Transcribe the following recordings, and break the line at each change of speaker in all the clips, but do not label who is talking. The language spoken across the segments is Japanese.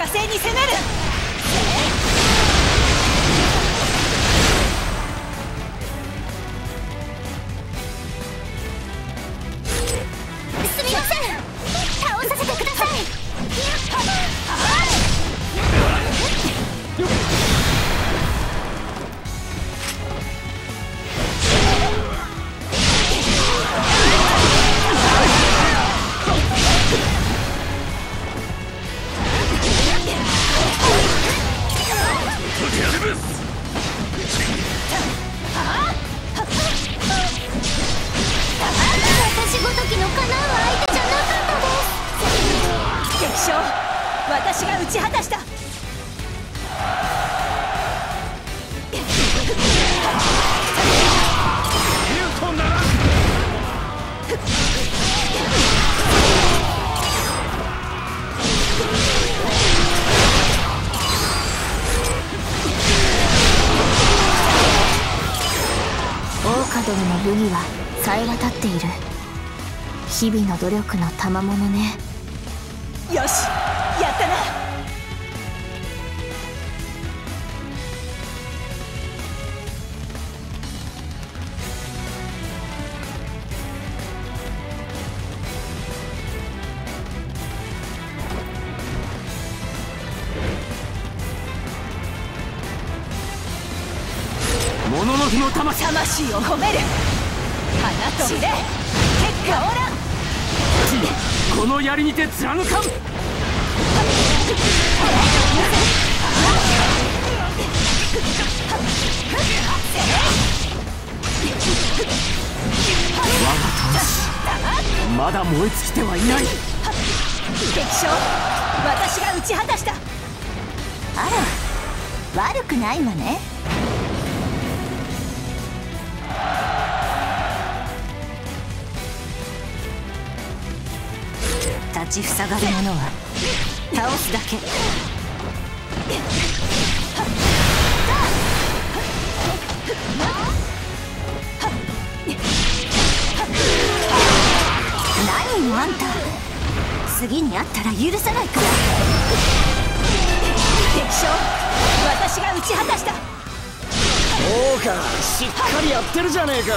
火星に攻める
殿の武にはさえ渡っている。日々の努力の賜物ね。
よしやったな。
もののふの魂
魂を込める花と腕結果オーラ
この槍にて貫かん。まだ燃え尽きてはいない。
敵将私が討ち果たした。
あら悪くないわね。立ちふさがる者は倒すだけ。何よあんた。次に会ったら許さないから。
敵将私が討ち果たした。
そうか。しっかりやってるじゃねえか。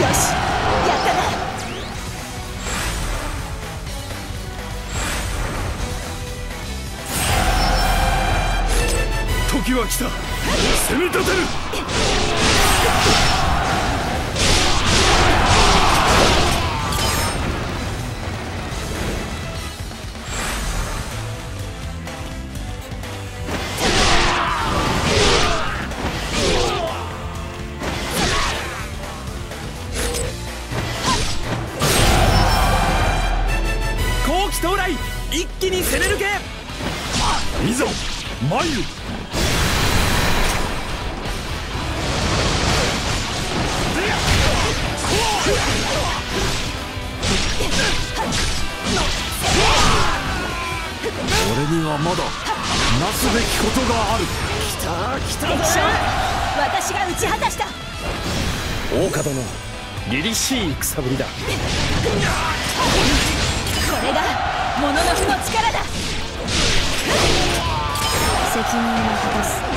よし
時は来た。攻め立てる。到来。一気に攻め抜け。いざ参る。俺にはまだなすべきことがある。来た来た
敵将私が討ち果たした。
大岡殿凛々しい戦ぶりだ。
これがモノノフの力だ。
責任を果たす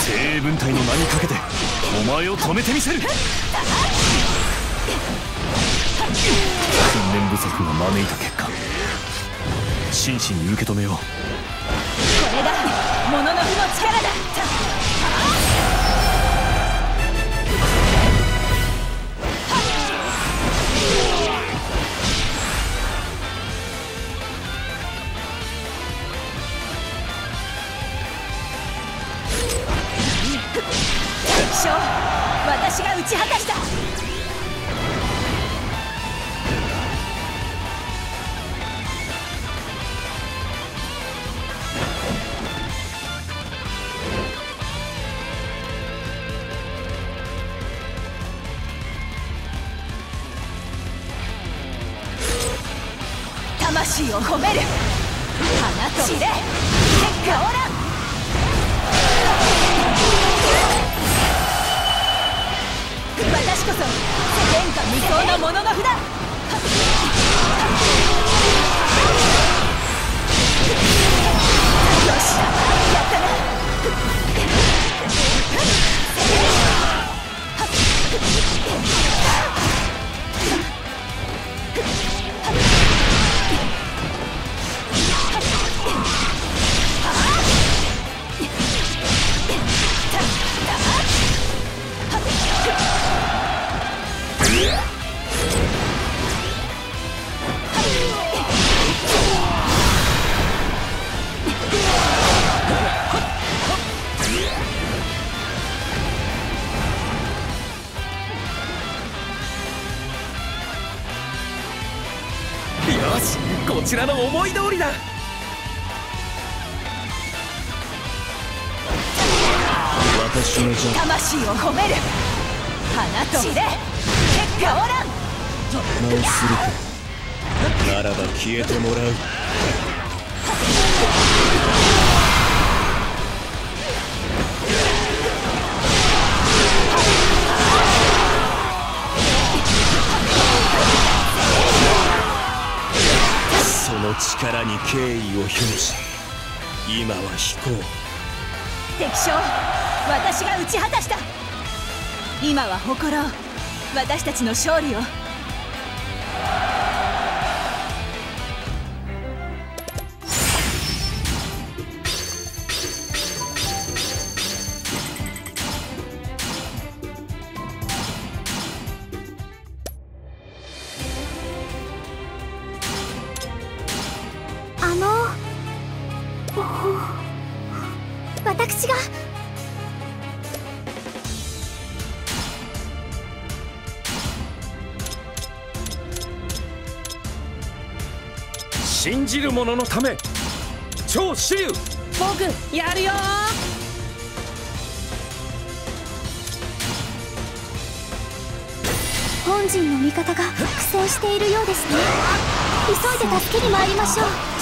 精鋭分隊の名にかけてお前を止めてみせる。訓練不足が招いた結果真摯に受け止めよう。
これがモノノフの力だ勝私が打ち果たした。
ちらの思い通りだ。
私の邪
魂を込める。花と血で結果
をするか。ならば消えてもらう力に敬意を表し今は飛行。
敵将私が打ち果たした。今は誇ろう。私たちの勝利を。
あの私が。
信じる者のため超支流
僕やるよ。
本陣の味方が苦戦しているようですね。急いで助けに参りましょう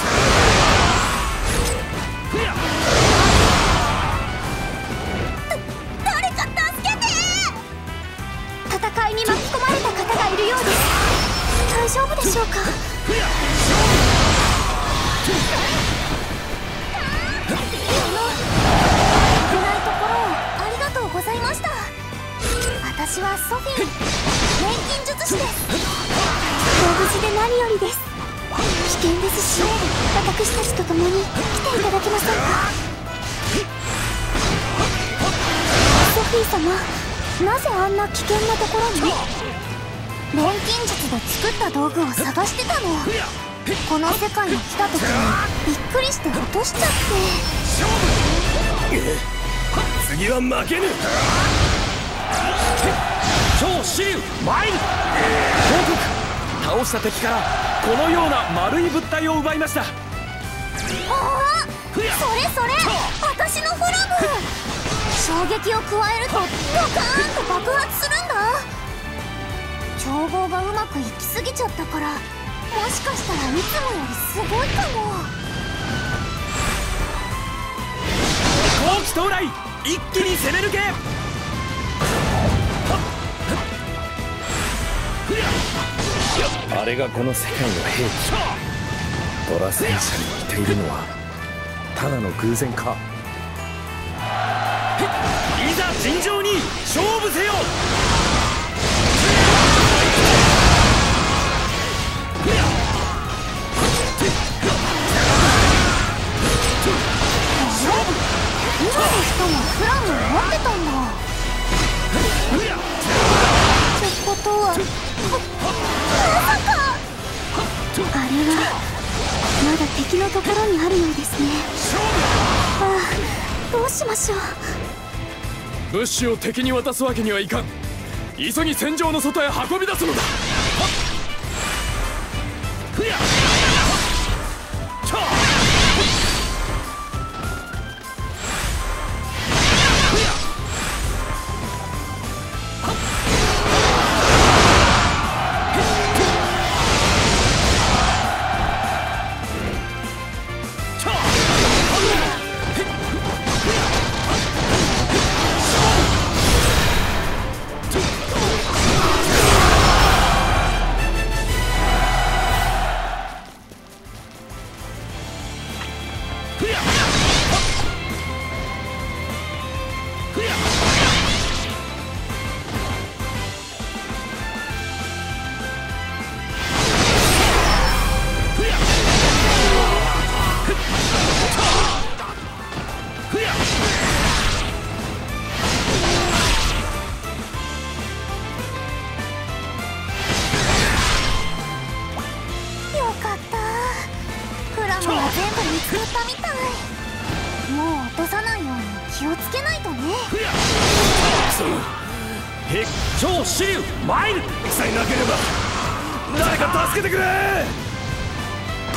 ー様なぜあんな危険なところに？錬金術で作った道具を探してたの？この世界に来た時にびっくりして落としちゃって。
次は負けぬ。超支流前に報告。倒した敵からこのような丸い物体を奪いました。
ああそれそれ私のフラム衝撃を加えるとドカーンと爆発するんだ。調合がうまくいきすぎちゃったからもしかしたらいつもよりすごいかも。
後期到来一気に攻め抜け。あれがこの世界の兵器。ドラ戦車に着ているのはただの偶然か？いざ尋常に勝負せよ。
今の人もフラムを持ってたんだ。ってことは。まさか。あれはまだ敵のところにあるようですね。ああどうしましょう。
物資を敵に渡すわけにはいかん。急ぎ戦場の外へ運び出すのだ。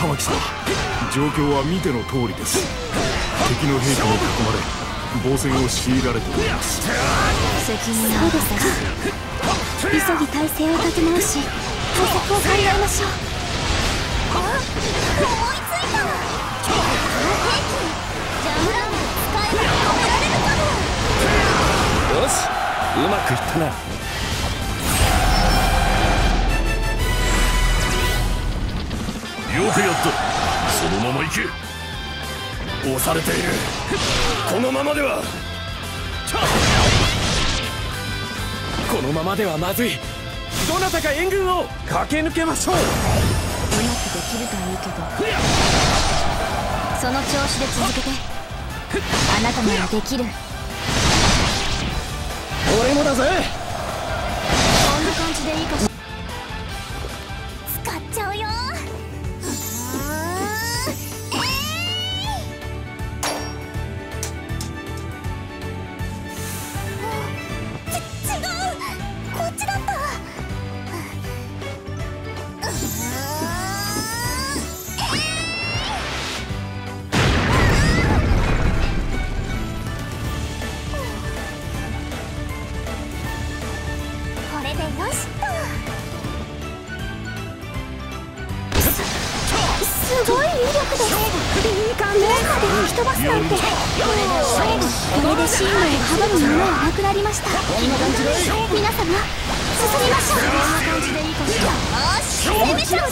玉木さん。状況は見ての通りです。敵の兵器に囲まれ防戦を強いられております。
責任
そうですか。急ぎ体勢を立て直し対策を考えましょう。あ思いついたあの兵器ジャムランを使えば止められるかも。
よしうまくいったな
よくやった。そのまま行け。
押されている。このままでは。このままではまずい。どなたか援軍を。駆け抜けましょう。
うまくできるといいけど。その調子で続けて。あなたならできる。
俺もだぜ。
こんな感じでいいかし
使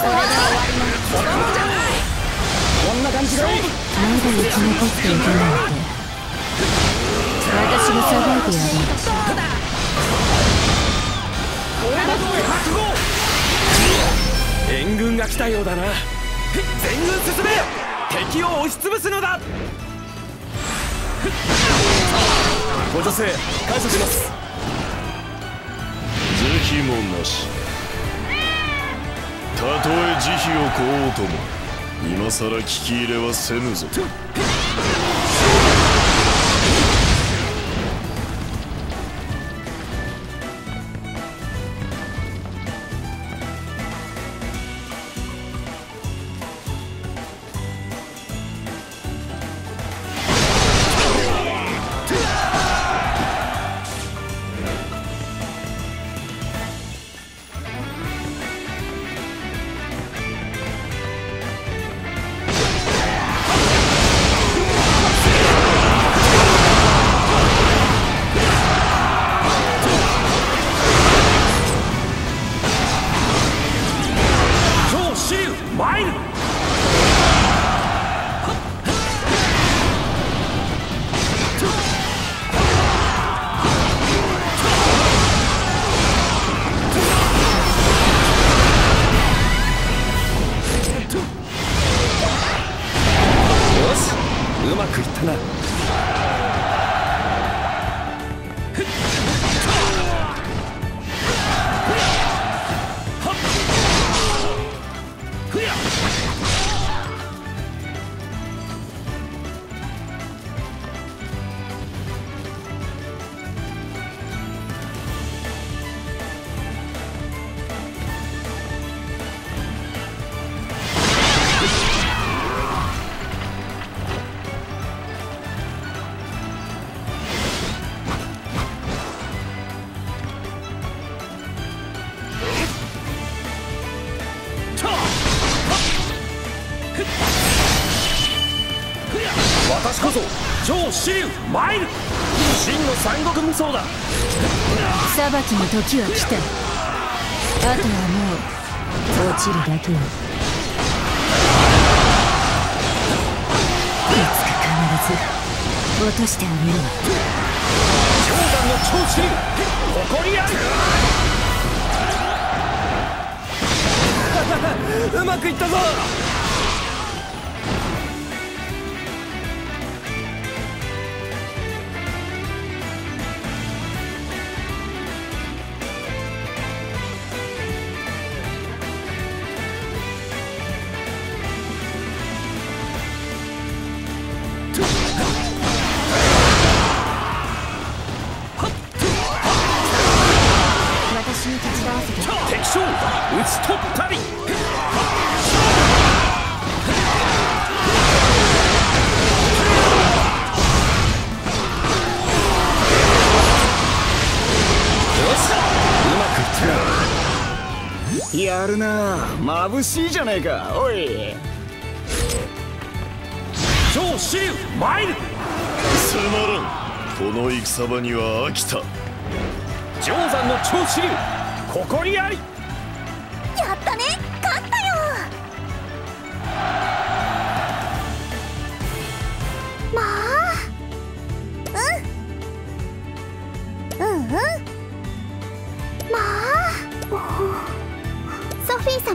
こんな感じで
まだ生き残っているなんて私がさばいてやる
援軍が来たようだな。全軍進め敵を押しつぶすのだ。ご女性感謝します。
是非もなし。たとえ慈悲を請おうとも今さら聞き入れはせぬぞ。
私こそ超支流マイル。真の三国無双だ。
裁きの時は来た。あとはもう落ちるだけよ。いつか必ず落としてあげるわ。
氷山の超支流誇りありうまくいったぞ
やるな。眩しいじゃねえか。おい。
超支流マイル。
つまらんこの戦場には飽きた。
定山の超支流誇りあり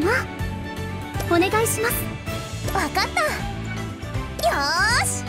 なお願いします。わかった。よーし。